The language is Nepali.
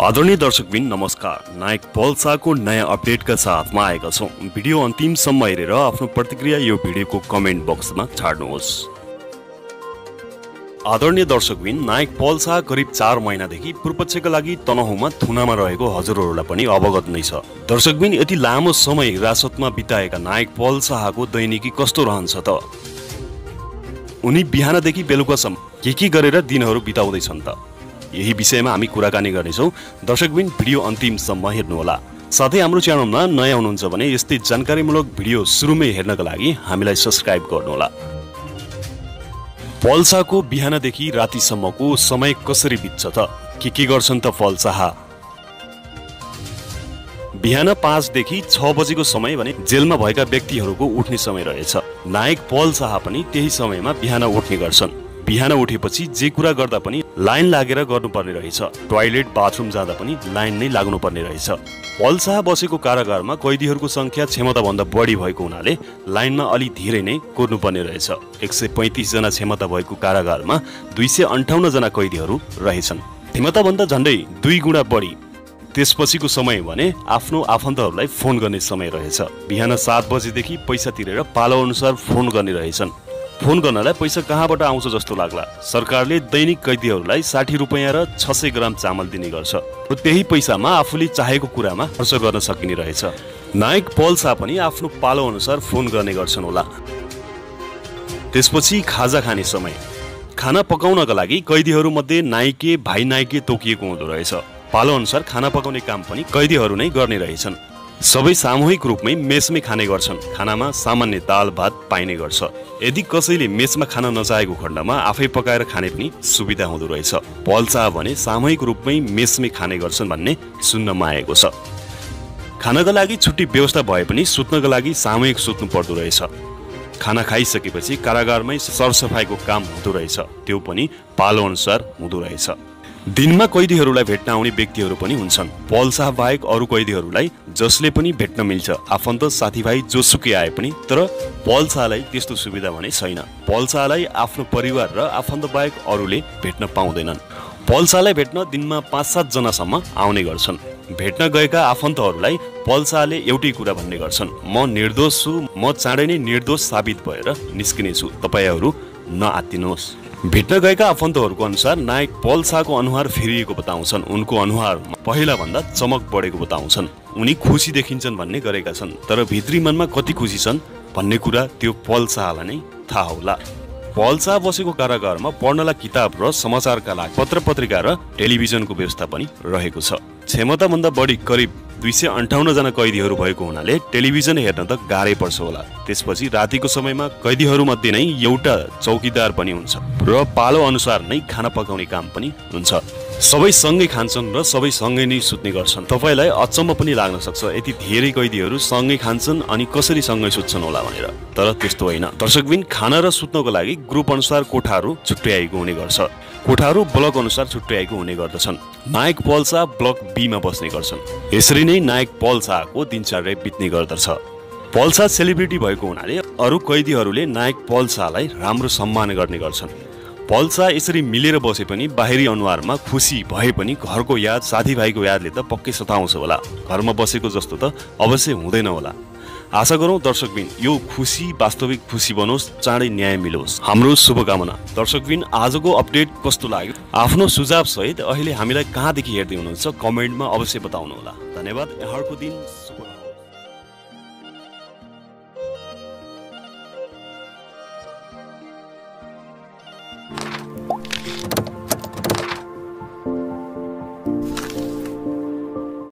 आदरणीय दर्शकबिन नमस्कार। नायक पल्साको नयाँ अपडेटका साथमा आएका छौँ। भिडियो अन्तिमसम्म हेरेर आफ्नो प्रतिक्रिया यो भिडियोको कमेन्ट बक्समा छाड्नुहोस्। आदरणीय दर्शकबिन नायक पल्सा करिब चार महिनादेखि पूर्वपक्षका लागि तनहुमा थुनामा रहेको हजुरहरूलाई पनि अवगत नै छ। दर्शकबिन यति लामो समय हिरासतमा बिताएका नायक पल शाहको दैनिकी कस्तो रहन्छ त? उनी बिहानदेखि बेलुकासम्म के के गरेर दिनहरू बिताउँदैछन् त? यही विषयमा हामी कुराकानी गर्नेछौँ। दर्शकबिन भिडियो अन्तिमसम्म हेर्नुहोला। साथै हाम्रो च्यानलमा नयाँ हुनुहुन्छ भने यस्तै जानकारीमूलक भिडियो सुरुमै हेर्नका लागि हामीलाई सब्सक्राइब गर्नुहोला। पल्साको बिहानदेखि रातिसम्मको समय कसरी बित्छ त? के के गर्छन् त फलसाहा बिहान पाँचदेखि छ बजेको समय भने जेलमा भएका व्यक्तिहरूको उठ्ने समय रहेछ। नायक पल शाह पनि त्यही समयमा बिहान उठ्ने गर्छन्। बिहान उठेपछि जे कुरा गर्दा पनि लाइन लागेर गर्नुपर्ने रहेछ। टोयलेट बाथरुम जाँदा पनि लाइन नै लाग्नुपर्ने रहेछ। पल्साह बसेको कारागारमा कैदीहरूको सङ्ख्या क्षमताभन्दा बढी भएको हुनाले लाइनमा अलि धेरै नै कुर्नुपर्ने रहेछ। एक सय पैँतिसजना क्षमता भएको कारागारमा दुई सय अन्ठाउन्नजना कैदीहरू रहेछन्। क्षमताभन्दा झन्डै दुई गुणा बढी। त्यसपछिको समय भने आफ्नो आफन्तहरूलाई फोन गर्ने समय रहेछ। बिहान सात बजेदेखि पैसा तिरेर पालो अनुसार फोन गर्ने रहेछन्। फोन गर्नलाई पैसा कहाँबाट आउँछ जस्तो लाग्ला। सरकारले दैनिक कैदीहरूलाई साठी रुपियाँ र छ सय ग्राम चामल दिने गर्छ। र त्यही पैसामा आफूले चाहेको कुरामा खर्च गर्न सकिने रहेछ। नायक पल्सा पनि आफ्नो पालो अनुसार फोन गर्ने गर्छन् होला। त्यसपछि खाजा खाने समय। खाना पकाउनका लागि कैदीहरूमध्ये नाइके भाइ नाइके तोकिएको हुँदो रहेछ। पालो अनुसार खाना पकाउने काम पनि कैदीहरू नै गर्ने रहेछन्। सबै सामूहिक रूपमै मेसमै खाने गर्छन्। खानामा सामान्य दाल भात पाइने गर्छ। यदि कसैले मेसमा खान नचाहेको खण्डमा आफै पकाएर खाने पनि सुविधा हुँदो रहेछ। पल्चा भने सामूहिक रूपमै मेसमै खाने गर्छन् भन्ने सुन्नमा आएको छ। खानका लागि छुट्टी व्यवस्था भए पनि सुत्नका लागि सामूहिक सुत्नु पर्दो रहेछ। खाना खाइसकेपछि कारागारमै सरसफाइको काम हुँदो रहेछ। त्यो पनि पालो अनुसार हुँदो रहेछ। दिनमा कैदीहरूलाई भेट्न आउने व्यक्तिहरू पनि हुन्छन्। पल्सा बाहेक अरू कैदीहरूलाई जसले पनि भेट्न मिल्छ। आफन्त साथीभाइ जोसुकै आए पनि तर पल्सालाई त्यस्तो सुविधा भने छैन। पल्सालाई आफ्नो परिवार र आफन्त बाहेक अरूले भेट्न पाउँदैनन्। पल्सालाई भेट्न दिनमा पाँच सातजनासम्म आउने गर्छन्। भेट्न गएका आफन्तहरूलाई पल्साले एउटै कुरा भन्ने गर्छन् म निर्दोष छु म चाँडै नै निर्दोष साबित भएर निस्किनेछु। तपाईँहरू नआत्तिनुहोस् भेट्न गएका आफन्तहरूको अनुसार नायक पल्साको अनुहार फेरिएको बताउँछन्। उनको अनुहार पहिलाभन्दा चमक बढेको बताउँछन्। उनी खुसी देखिन्छन् भन्ने गरेका छन्। तर भित्री मनमा कति खुसी छन् भन्ने कुरा त्यो पल्सालाई नै थाहा होला। पल्सा बसेको कारागारमा पढ्नलाई किताब र समाचारका लागि पत्र पत्रिका र टेलिभिजनको व्यवस्था पनि रहेको छ। क्षमताभन्दा बढी करिब दुई सय अन्ठाउन्नजना कैदीहरू भएको हुनाले टेलिभिजन हेर्न त गाह्रै पर्छ होला। त्यसपछि रातिको समयमा कैदीहरूमध्ये नै एउटा चौकीदार पनि हुन्छ र पालो अनुसार नै खाना पकाउने काम पनि हुन्छ। सबै सँगै खान्छन् र सबै सँगै नै सुत्ने गर्छन्। तपाईँलाई अचम्म पनि लाग्न सक्छ। यति धेरै कैदीहरू सँगै खान्छन् अनि कसरी सँगै सुत्छन् होला भनेर। तर त्यस्तो होइन। दर्शकबिन खाना र सुत्नको लागि ग्रुप अनुसार कोठाहरू छुट्याएको हुने गर्छ। कोठाहरू ब्लक अनुसार छुट्याएको हुने गर्दछन्। नायक पल्सा ब्लक बीमा बस्ने गर्छन्। यसरी नै नायक पल्साको दिनचर्या बित्ने गर्दछ। पल्सा सेलिब्रिटी भएको हुनाले अरू कैदीहरूले नायक पल्सालाई राम्रो सम्मान गर्ने गर्छन्। पल्सा यसरी मिलेर बसे पनि बाहिरी अनुहारमा खुसी भए पनि घरको याद साथीभाइको यादले त पक्कै सताउँछ होला। घरमा बसेको जस्तो त अवश्य हुँदैन होला। आशा गरौँ दर्शकबिन यो खुसी वास्तविक खुसी बनोस् चाँडै न्याय मिलोस्। हाम्रो शुभकामना। दर्शकबिन आजको अपडेट कस्तो लाग्यो? आफ्नो सुझाव सहित अहिले हामीलाई कहाँदेखि हेर्दै हुनुहुन्छ कमेन्टमा अवश्य बताउनु होला धन्यवाद यहाँको दिन शुभ